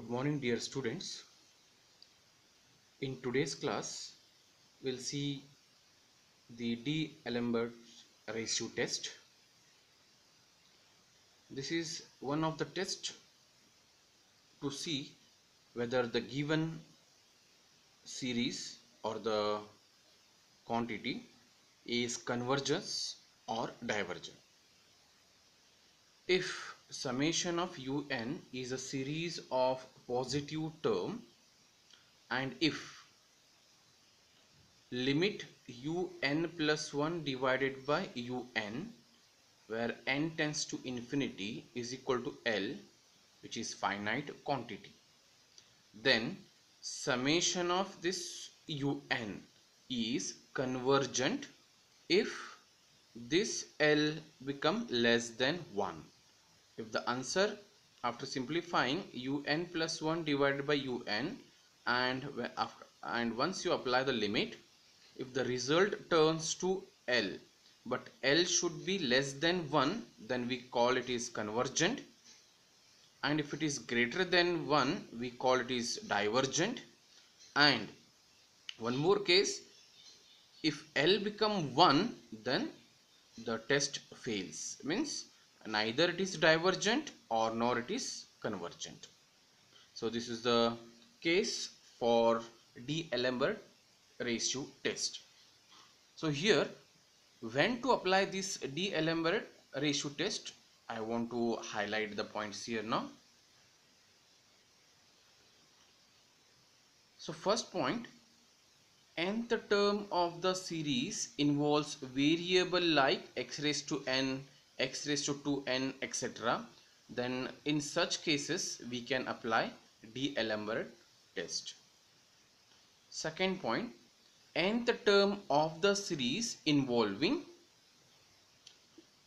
Good morning dear students. In today's class we'll see the D'Alembert ratio test. This is one of the tests to see whether the given series or the quantity is convergence or divergent. If summation of un is a series of positive term and if limit un plus 1 divided by un where n tends to infinity is equal to L which is finite quantity. Then summation of this un is convergent if this L become less than 1 if the answer after simplifying un plus 1 divided by un and after, and once you apply the limit if the result turns to L but L should be less than 1 then we call it is convergent. And if it is greater than 1 we call it is divergent. And one more case if L become 1 then the test fails. Means neither it is divergent or nor it is convergent. So this is the case for D'Alembert ratio test. So here when to apply this D'Alembert ratio test I want to highlight the points here now. So first point nth term of the series involves variable like x raised to n x raised to 2n etc then in such cases we can apply D'Alembert test. Second point nth term of the series involving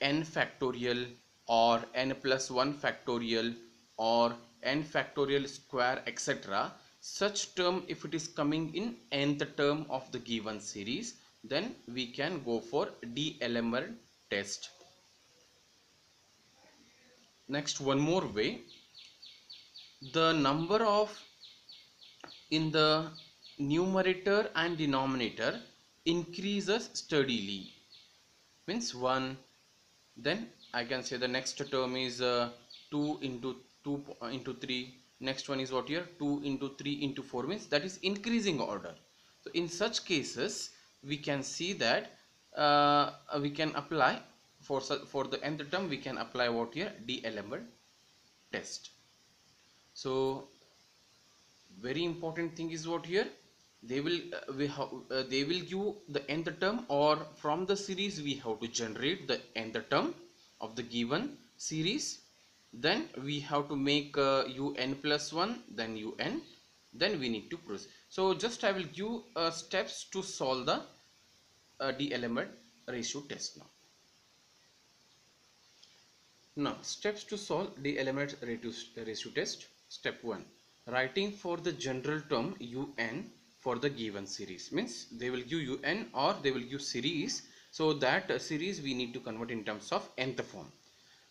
n factorial or n plus 1 factorial or n factorial square etc such term if it is coming in nth term of the given series then we can go for D'Alembert test next one more way. The number of in the numerator and denominator increases steadily. Means 1 then I can say the next term is uh, 2 into 2 uh, into 3 next one is what here? 2 into 3 into 4 means that is increasing order. So in such cases we can see that uh, we can apply for for the nth term we can apply what here? D'Alembert test. So very important thing is what here? They will uh, we have uh, they will give the nth term or from the series we have to generate the nth term of the given series. Then we have to make uh, un plus 1 then un then we need to proceed so just i will give uh, steps to solve the uh, D'Alembert ratio test now now steps to solve D'Alembert ratio test. Step 1 writing for the general term un for the given series. Means they will give un or they will give series. So that series we need to convert in terms of nth form.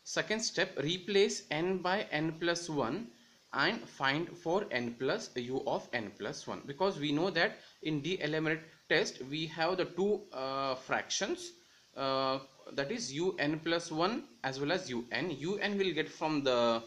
Second step replace n by n plus 1 and find for n plus u of n plus 1 because we know that in D'Alembert test we have the two uh, fractions uh, that is un plus 1 as well as un un will get from the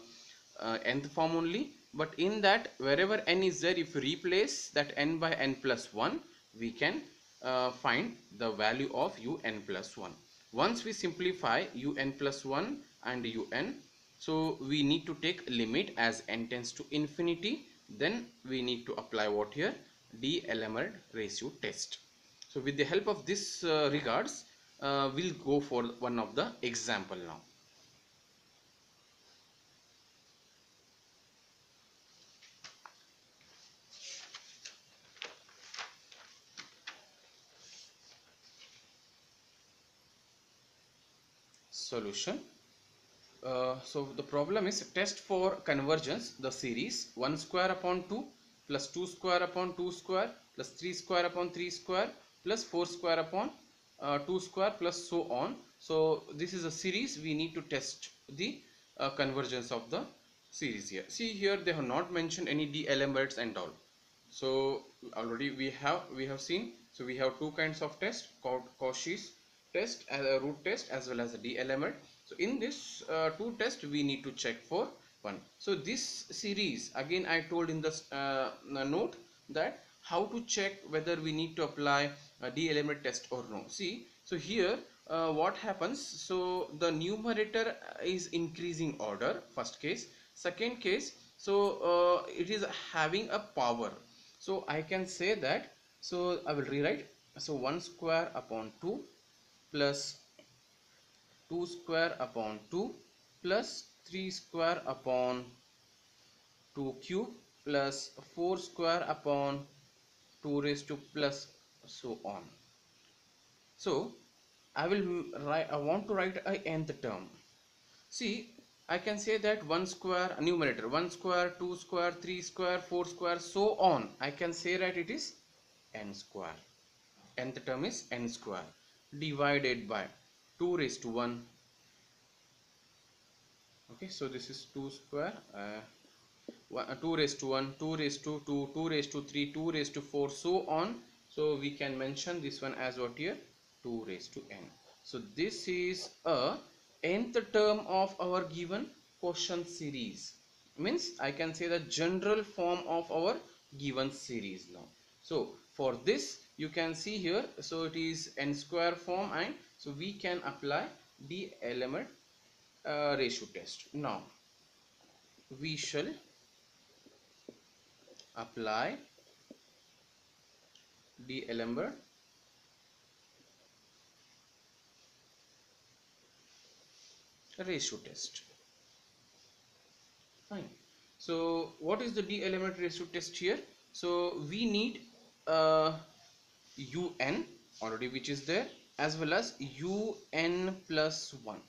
uh, nth form only. But in that wherever n is there if you replace that n by n plus 1 we can uh, find the value of un plus 1 once we simplify un plus 1 and un so we need to take limit as n tends to infinity. Then we need to apply what here? D'Alembert ratio test. So with the help of this uh, regards uh, we'll go for one of the example now. Solution. Uh, so the problem is test for convergence the series. 1 square upon 2 plus 2 square upon 2 square plus 3 square upon 3 square plus 4 square upon uh, 2 square plus so on. So this is a series. We need to test the uh, convergence of the series here. See here they have not mentioned any D'Alemberts and all. So already we have we have seen. So we have two kinds of test called Cauchy's test as a root test as well as a D'Alembert so in this uh, two test we need to check for one. So this series again I told in the uh, note that how to check whether we need to apply a D'Alembert test or no. See so here uh, what happens so the numerator is increasing order first case. Second case so uh, it is having a power. So I can say that so I will rewrite. So 1 square upon 2 plus 2 square upon 2 plus 3 square upon 2 cube plus 4 square upon 2 raised to plus so on. So I will write I want to write a nth term. See I can say that 1 square numerator 1 square 2 square 3 square 4 square so on. I can say that it is n square. Nth term is n square divided by 2 raised to 1 okay so this is 2 square uh, 2 raised to 1 2 raised to 2 2 raised to 3 2 raised to 4 so on. So we can mention this one as what here? 2 raised to n. So this is a nth term of our given quotient series. Means I can say the general form of our given series now. So for this you can see here so it is n square form and so we can apply D'Alembert uh, ratio test. Now we shall apply. D'Alembert ratio test. Fine. So what is the D'Alembert ratio test here? So we need uh, un already which is there as well as un plus 1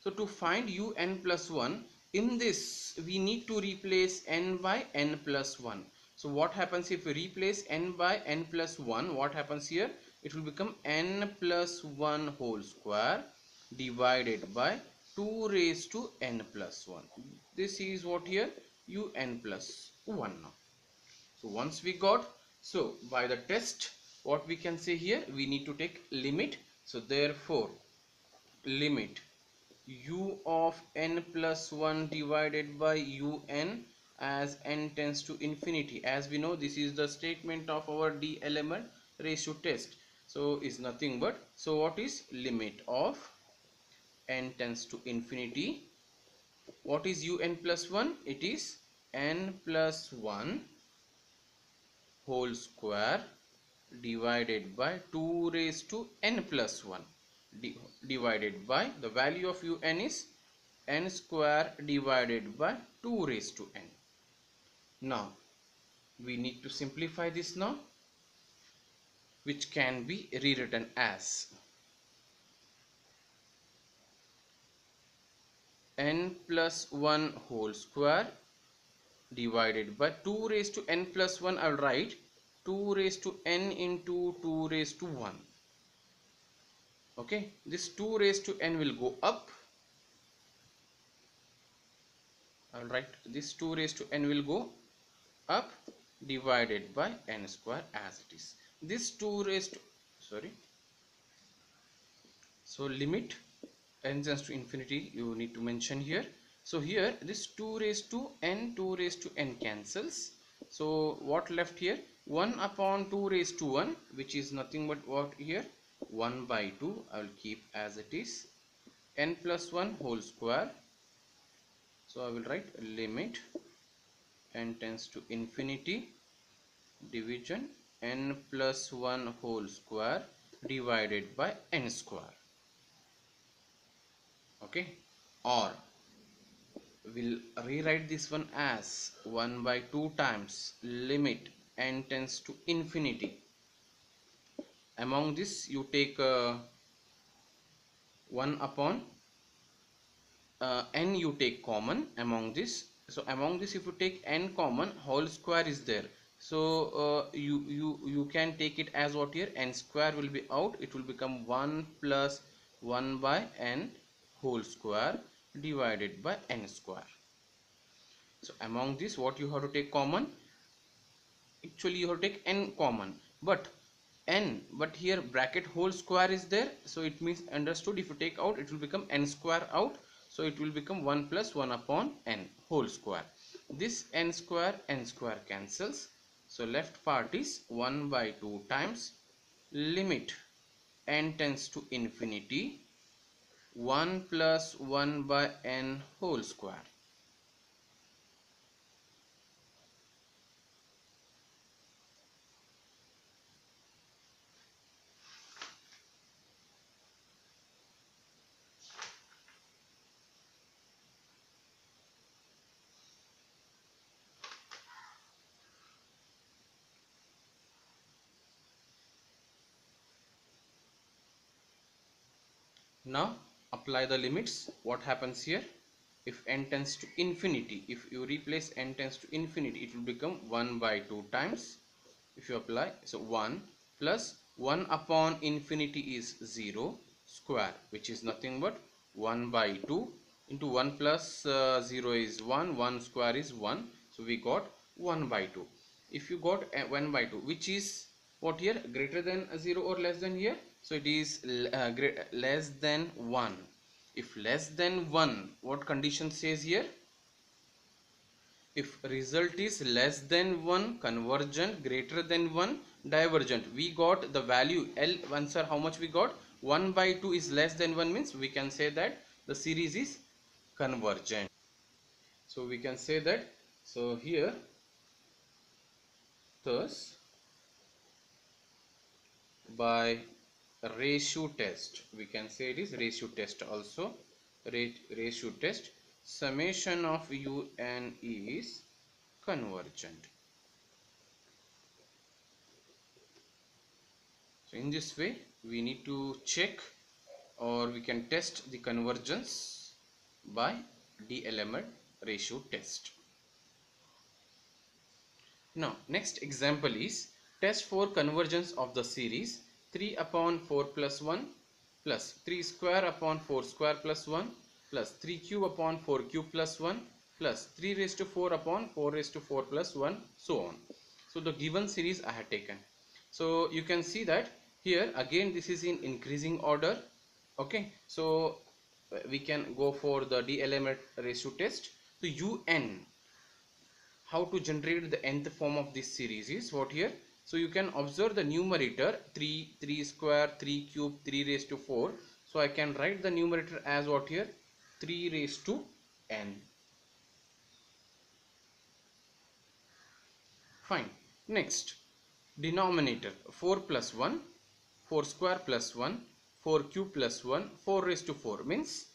so to find un plus 1 in this we need to replace n by n plus 1 so what happens if we replace n by n plus 1 what happens here? It will become n plus 1 whole square divided by 2 raised to n plus 1 this is what here? Un plus 1 now. So once we got so by the test what we can say here? We need to take limit. So therefore limit u of n plus 1 divided by un as n tends to infinity. As we know this is the statement of our D'Alembert ratio test. So is nothing but so what is limit of n tends to infinity? What is un plus 1 it is n plus 1 whole square divided by 2 raised to n plus 1 divided by the value of un is n square divided by 2 raised to n. Now we need to simplify this now which can be rewritten as n plus 1 whole square divided by 2 raised to n plus 1 I'll write 2 raised to n into 2 raised to 1 okay this 2 raised to n will go up. I'll write this 2 raised to n will go up divided by n square as it is. This 2 raised to sorry. So limit n tends to infinity you need to mention here. So here this 2 raised to n 2 raised to n cancels. So what left here? 1 upon 2 raised to 1 which is nothing but what here 1 by 2 I will keep as it is. N plus 1 whole square. So I will write limit n tends to infinity division n plus 1 whole square divided by n square. Okay? Or we'll rewrite this one as 1 by 2 times limit n tends to infinity among this you take uh, 1 upon uh, n you take common among this. So among this if you take n common whole square is there. So uh, you you you can take it as what here? n square will be out. It will become 1 plus 1 by n whole square divided by n square. So among this what you have to take common? Actually you have to take n common. But n but here bracket whole square is there. So it means understood if you take out it will become n square out. So it will become 1 plus 1 upon n whole square. This n square n square cancels. So left part is 1 by 2 times limit n tends to infinity 1 plus 1 by n whole square now apply the limits. What happens here? If n tends to infinity if you replace n tends to infinity it will become 1 by 2 times. If you apply so 1 plus 1 upon infinity is 0 square which is nothing but 1 by 2 into 1 plus, uh, 0 is 1 1 square is 1 so we got 1 by 2 if you got 1 by 2 which is what here? Greater than 0 or less than here so it is uh, less than 1 if less than 1 what condition says here? If result is less than 1 convergent greater than 1 divergent. We got the value L answer how much we got? 1 by 2 is less than 1 means we can say that the series is convergent. So we can say that so here thus by ratio test. We can say it is ratio test also. Ratio test. Summation of un is convergent. So in this way we need to check or we can test the convergence by D'Alembert ratio test. Now next example is test for convergence of the series 3 upon 4 plus 1 plus 3 square upon 4 square plus 1 plus 3 cube upon 4 cube plus 1 plus 3 raised to 4 upon 4 raised to 4 plus 1 so on. So the given series I had taken. So you can see that here again this is in increasing order okay so we can go for the D'Alembert ratio test so un how to generate the nth form of this series is what here so you can observe the numerator 3, 3 square, 3 cube, 3 raised to 4. So I can write the numerator as what here? 3 raised to n. Fine. Next, denominator 4 plus 1, 4 square plus 1, 4 cube plus 1, 4 raised to 4 means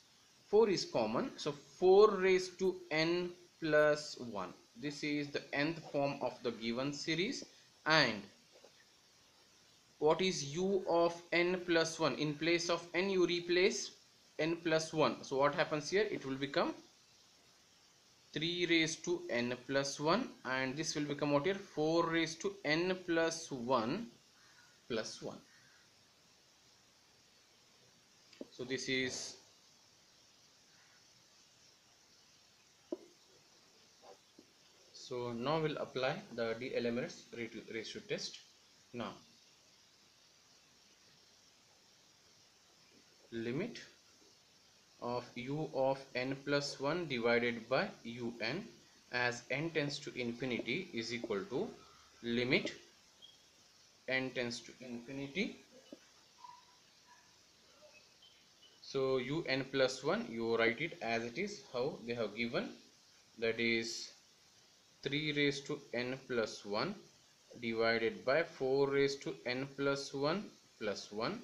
4 is common. So 4 raised to n plus 1. This is the nth form of the given series and what is u of n plus 1 in place of n you replace n plus 1 so what happens here? It will become 3 raised to n plus 1 and this will become what here? 4 raised to n plus 1 plus 1 so this is so now we'll apply the D'Alembert's ratio test. Now limit of u of n plus 1 divided by un as n tends to infinity is equal to limit n tends to infinity. So un plus 1 you write it as it is how they have given. That is 3 raised to n plus 1 divided by 4 raised to n plus 1 plus 1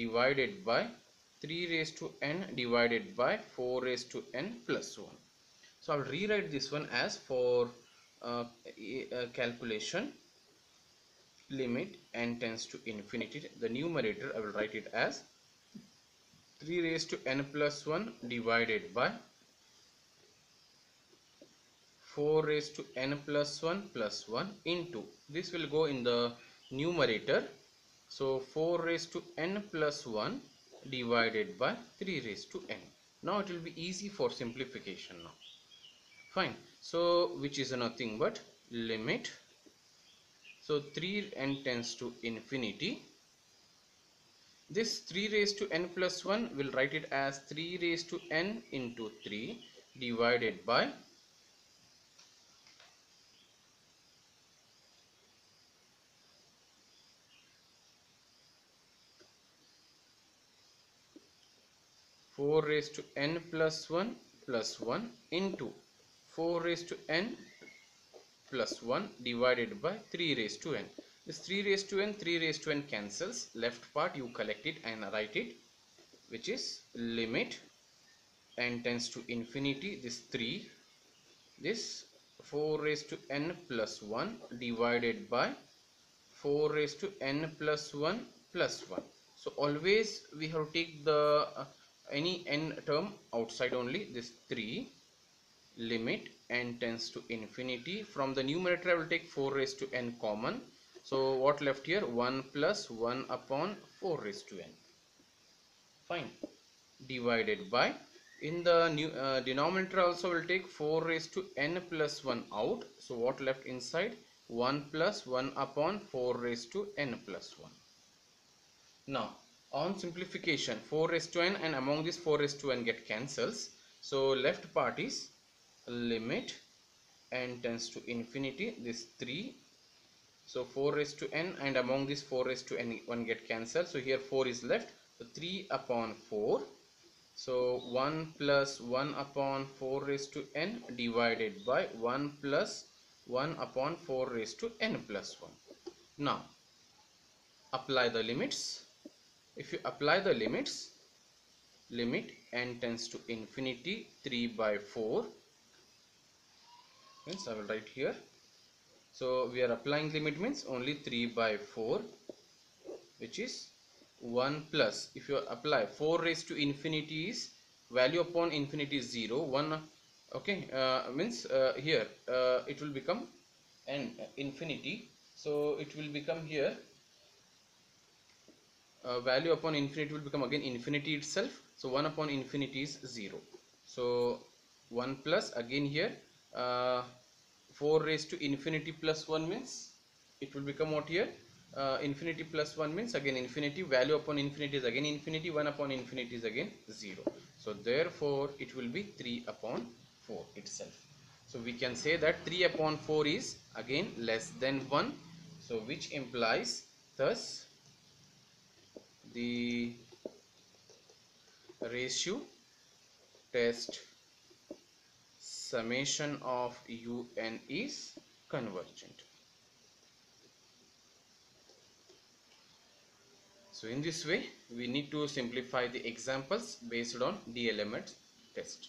divided by 3 raised to n divided by 4 raised to n plus 1. So I'll rewrite this one as for uh, calculation limit n tends to infinity. The numerator I will write it as 3 raised to n plus 1 divided by 4 raised to n plus 1 plus 1 into. This will go in the numerator. So 4 raised to n plus 1 divided by 3 raised to n. Now it will be easy for simplification now. Fine. So which is nothing but limit. So 3 n tends to infinity. This 3 raised to n plus 1 will write it as 3 raised to n into 3 divided by Four raised to n plus one plus one into four raised to n plus one divided by three raised to n. This three raised to n, three raised to n cancels. Left part you collect it and write it, which is limit n tends to infinity. This three, this 4 raised to n plus 1 divided by 4 raised to n plus 1 plus 1 so always we have to take the uh, any n term outside only this 3 limit n tends to infinity. From the numerator I will take 4 raised to n common. So what left here? 1 plus 1 upon 4 raised to n. Fine. Divided by in the new uh, denominator also will take 4 raised to n plus 1 out. So what left inside? 1 plus 1 upon 4 raised to n plus 1 now on simplification 4 raised to n and among these 4 raised to n get cancels so left part is limit n tends to infinity this 3 so 4 raised to n and among these 4 raised to n 1 get cancelled so here 4 is left so 3 upon 4 so 1 plus 1 upon 4 raised to n divided by 1 plus 1 upon 4 raised to n plus 1. Now apply the limits. If you apply the limits, limit n tends to infinity 3 by 4 means I will write here. So we are applying limit means only 3 by 4 which is 1 plus. If you apply 4 raised to infinity is value upon infinity is 0 1 okay uh, means uh, here uh, it will become n infinity. So it will become here uh, value upon infinity will become again infinity itself. So 1 upon infinity is 0 so 1 plus again here uh, 4 raised to infinity plus 1 means it will become what here? Uh, infinity plus 1 means again infinity. Value upon infinity is again infinity. 1 upon infinity is again 0 so therefore it will be 3 upon 4 itself. So we can say that 3 upon 4 is again less than 1 so which implies thus the ratio test summation of un is convergent So in this way we need to simplify the examples based on D'Alembert's test.